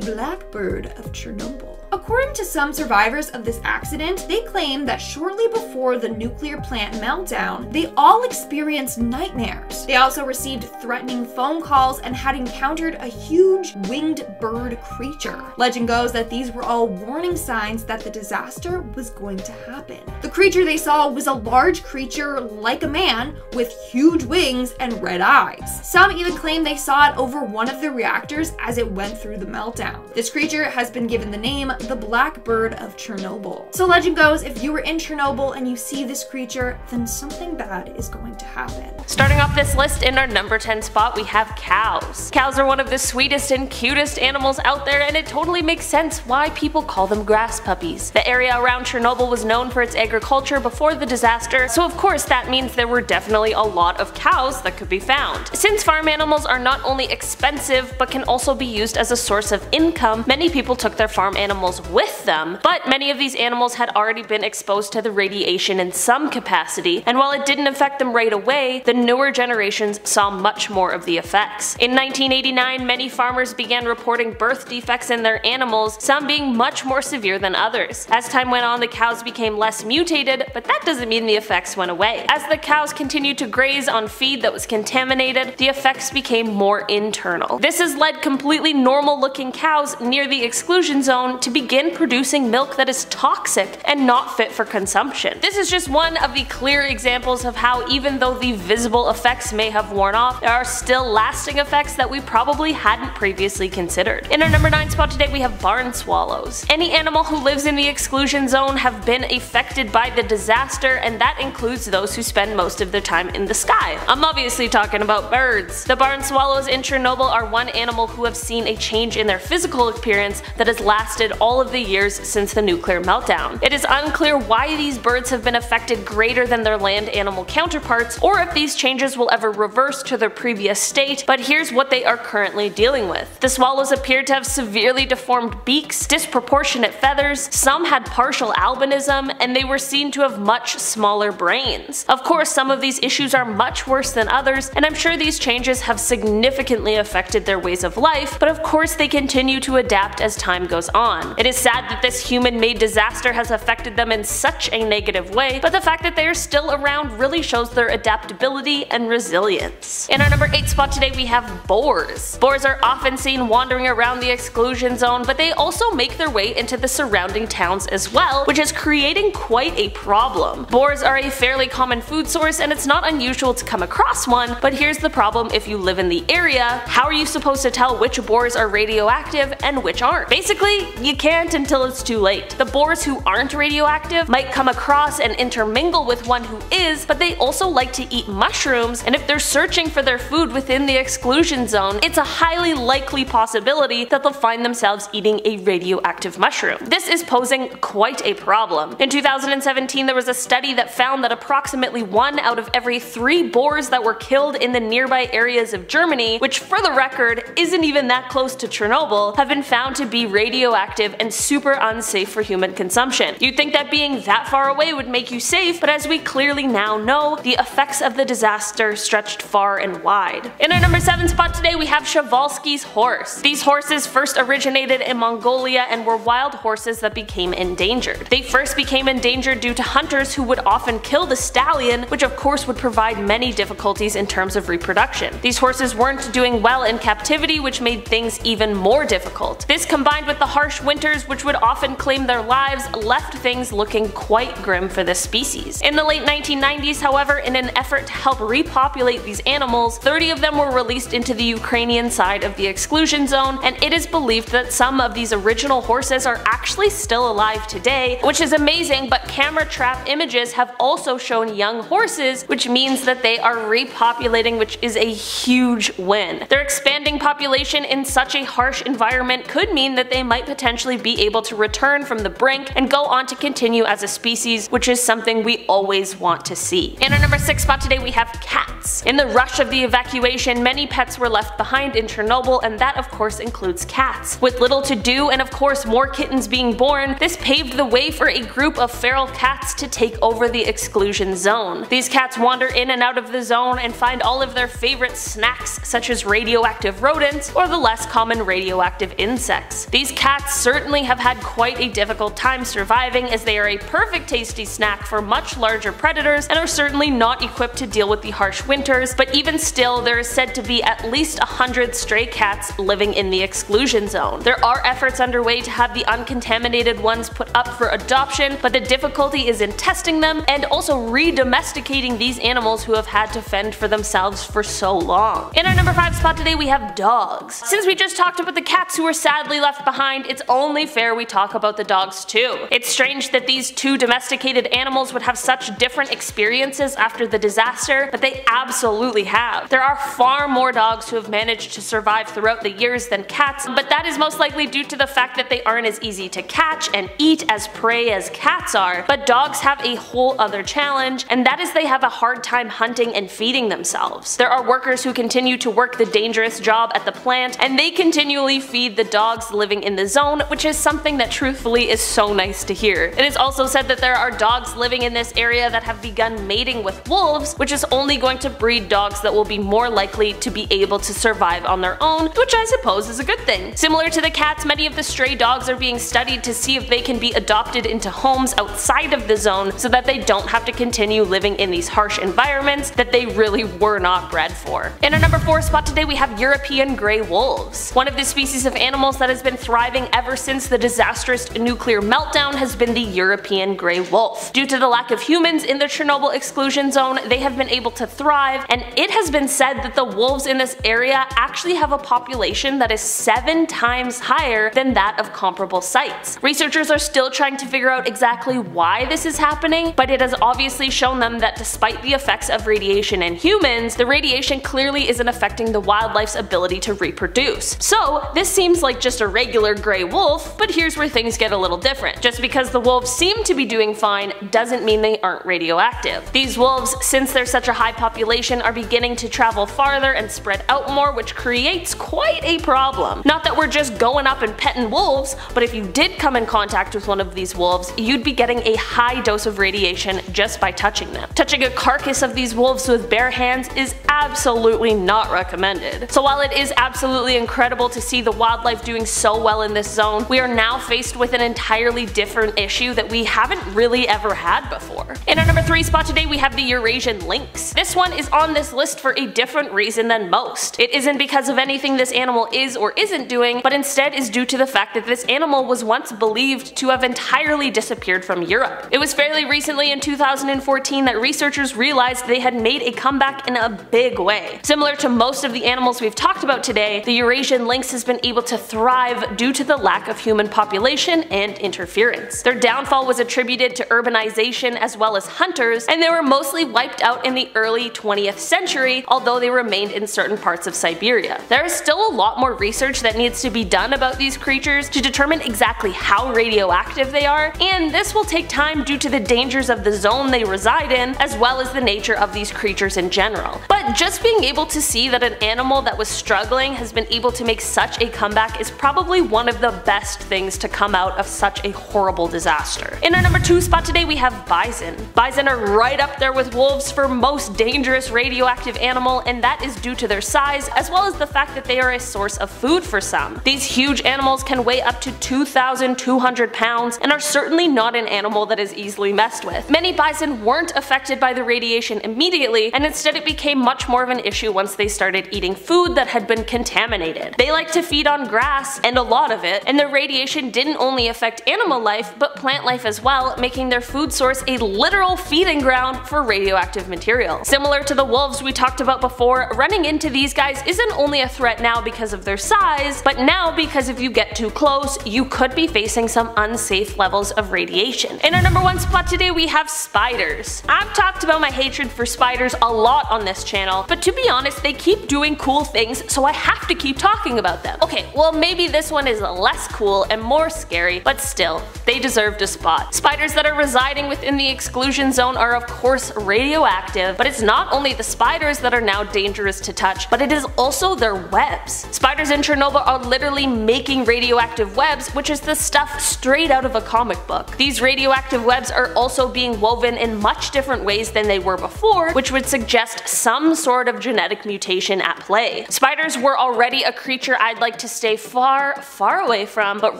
Blackbird of Chernobyl. According to some survivors of this accident, they claim that shortly before the nuclear plant meltdown, they all experienced nightmares. They also received threatening phone calls and had encountered a huge winged bird creature. Legend goes that these were all warning signs that the disaster was going to happen. The creature they saw was a large creature like a man with huge wings and red eyes. Some even claim they saw it over one of the reactors as it went through the meltdown. This creature has been given the name the Blackbird of Chernobyl. So legend goes, if you were in Chernobyl and you see this creature, then something bad is going to happen. Starting off this list in our number 10 spot, we have cows. Cows are one of the sweetest and cutest animals out there, and it totally makes sense why people call them grass puppies. The area around Chernobyl was known for its agriculture before the disaster, so of course that means there were definitely a lot of cows that could be found. Since farm animals are not only expensive, but can also be used as a source of income, many people took their farm animals animals with them, but many of these animals had already been exposed to the radiation in some capacity, and while it didn't affect them right away, the newer generations saw much more of the effects. In 1989, many farmers began reporting birth defects in their animals, some being much more severe than others. As time went on, the cows became less mutated, but that doesn't mean the effects went away. As the cows continued to graze on feed that was contaminated, the effects became more internal. This has led completely normal looking cows near the exclusion zone to be begin producing milk that is toxic and not fit for consumption. This is just one of the clear examples of how even though the visible effects may have worn off, there are still lasting effects that we probably hadn't previously considered. In our number 9 spot today we have barn swallows. Any animal who lives in the exclusion zone have been affected by the disaster and that includes those who spend most of their time in the sky. I'm obviously talking about birds. The barn swallows in Chernobyl are one animal who have seen a change in their physical appearance that has lasted all all of the years since the nuclear meltdown. It is unclear why these birds have been affected greater than their land animal counterparts, or if these changes will ever reverse to their previous state, but here's what they are currently dealing with. The swallows appeared to have severely deformed beaks, disproportionate feathers, some had partial albinism, and they were seen to have much smaller brains. Of course, some of these issues are much worse than others, and I'm sure these changes have significantly affected their ways of life, but of course they continue to adapt as time goes on. It is sad that this human-made disaster has affected them in such a negative way, but the fact that they are still around really shows their adaptability and resilience. In our number 8 spot today we have boars. Boars are often seen wandering around the exclusion zone, but they also make their way into the surrounding towns as well, which is creating quite a problem. Boars are a fairly common food source and it's not unusual to come across one, but here's the problem if you live in the area, how are you supposed to tell which boars are radioactive and which aren't? Basically, you can't until it's too late. The boars who aren't radioactive might come across and intermingle with one who is, but they also like to eat mushrooms, and if they're searching for their food within the exclusion zone, it's a highly likely possibility that they'll find themselves eating a radioactive mushroom. This is posing quite a problem. In 2017 there was a study that found that approximately one out of every three boars that were killed in the nearby areas of Germany, which for the record isn't even that close to Chernobyl, have been found to be radioactive and super unsafe for human consumption. You'd think that being that far away would make you safe, but as we clearly now know, the effects of the disaster stretched far and wide. In our number 7 spot today we have Przewalski's horse. These horses first originated in Mongolia and were wild horses that became endangered. They first became endangered due to hunters who would often kill the stallion, which of course would provide many difficulties in terms of reproduction. These horses weren't doing well in captivity which made things even more difficult. This combined with the harsh which would often claim their lives left things looking quite grim for this species. In the late 1990s however, in an effort to help repopulate these animals, 30 of them were released into the Ukrainian side of the exclusion zone and it is believed that some of these original horses are actually still alive today, which is amazing but camera trap images have also shown young horses which means that they are repopulating which is a huge win. Their expanding population in such a harsh environment could mean that they might potentially be able to return from the brink and go on to continue as a species which is something we always want to see. In our number 6 spot today we have cats. In the rush of the evacuation many pets were left behind in Chernobyl and that of course includes cats. With little to do and of course more kittens being born, this paved the way for a group of feral cats to take over the exclusion zone. These cats wander in and out of the zone and find all of their favorite snacks such as radioactive rodents or the less common radioactive insects. These cats certainly have had quite a difficult time surviving as they are a perfect tasty snack for much larger predators and are certainly not equipped to deal with the harsh winters, but even still there is said to be at least 100 stray cats living in the exclusion zone. There are efforts underway to have the uncontaminated ones put up for adoption, but the difficulty is in testing them and also re-domesticating these animals who have had to fend for themselves for so long. In our number 5 spot today we have dogs. Since we just talked about the cats who were sadly left behind, it's only fair we talk about the dogs too. It's strange that these two domesticated animals would have such different experiences after the disaster, but they absolutely have. There are far more dogs who have managed to survive throughout the years than cats, but that is most likely due to the fact that they aren't as easy to catch and eat as prey as cats are. But dogs have a whole other challenge, and that is they have a hard time hunting and feeding themselves. There are workers who continue to work the dangerous job at the plant, and they continually feed the dogs living in the zone, which is something that truthfully is so nice to hear. It is also said that there are dogs living in this area that have begun mating with wolves, which is only going to breed dogs that will be more likely to be able to survive on their own, which I suppose is a good thing. Similar to the cats, many of the stray dogs are being studied to see if they can be adopted into homes outside of the zone so that they don't have to continue living in these harsh environments that they really were not bred for. In our number 4 spot today we have European grey wolves. One of the species of animals that has been thriving ever since the disastrous nuclear meltdown has been the European grey wolf. Due to the lack of humans in the Chernobyl exclusion zone, they have been able to thrive, and it has been said that the wolves in this area actually have a population that is 7 times higher than that of comparable sites. Researchers are still trying to figure out exactly why this is happening, but it has obviously shown them that despite the effects of radiation in humans, the radiation clearly isn't affecting the wildlife's ability to reproduce. So this seems like just a regular grey wolf, wolf, but here's where things get a little different. Just because the wolves seem to be doing fine doesn't mean they aren't radioactive. These wolves, since they're such a high population, are beginning to travel farther and spread out more, which creates quite a problem. Not that we're just going up and petting wolves, but if you did come in contact with one of these wolves, you'd be getting a high dose of radiation just by touching them. Touching a carcass of these wolves with bare hands is absolutely not recommended. So while it is absolutely incredible to see the wildlife doing so well in this zone, we are now faced with an entirely different issue that we haven't really ever had before. In our number 3 spot today we have the Eurasian lynx. This one is on this list for a different reason than most. It isn't because of anything this animal is or isn't doing, but instead is due to the fact that this animal was once believed to have entirely disappeared from Europe. It was fairly recently in 2014 that researchers realized they had made a comeback in a big way. Similar to most of the animals we've talked about today, the Eurasian lynx has been able to thrive due to the lack of human population and interference. Their downfall was attributed to urbanization as well as hunters, and they were mostly wiped out in the early 20th century, although they remained in certain parts of Siberia. There is still a lot more research that needs to be done about these creatures to determine exactly how radioactive they are, and this will take time due to the dangers of the zone they reside in, as well as the nature of these creatures in general. But just being able to see that an animal that was struggling has been able to make such a comeback is probably one of the best things to come out of such a horrible disaster. In our number 2 spot today we have bison. Bison are right up there with wolves for most dangerous radioactive animal and that is due to their size as well as the fact that they are a source of food for some. These huge animals can weigh up to 2,200 pounds and are certainly not an animal that is easily messed with. Many bison weren't affected by the radiation immediately and instead it became much more of an issue once they started eating food that had been contaminated. They like to feed on grass, and a lot of it, and the radiation didn't only affect animal life but plant life as well, making their food source a literal feeding ground for radioactive material. Similar to the wolves we talked about before, running into these guys isn't only a threat now because of their size, but now because if you get too close, you could be facing some unsafe levels of radiation. In our number one spot today we have spiders. I've talked about my hatred for spiders a lot on this channel, but to be honest they keep doing cool things so I have to keep talking about them. Okay, well maybe this one is less cool and more scary, but still, they deserved a spot. Spiders that are residing within the exclusion zone are of course radioactive, but it's not only the spiders that are now dangerous to touch, but it is also their webs. Spiders in Chernobyl are literally making radioactive webs, which is the stuff straight out of a comic book. These radioactive webs are also being woven in much different ways than they were before, which would suggest some sort of genetic mutation at play. Spiders were already a creature I'd like to stay far, far away from, Um, but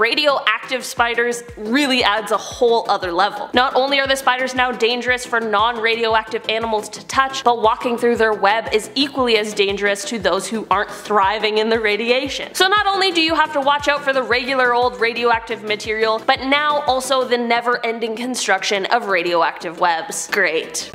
radioactive spiders really adds a whole other level. Not only are the spiders now dangerous for non-radioactive animals to touch, but walking through their web is equally as dangerous to those who aren't thriving in the radiation. So not only do you have to watch out for the regular old radioactive material, but now also the never-ending construction of radioactive webs. Great.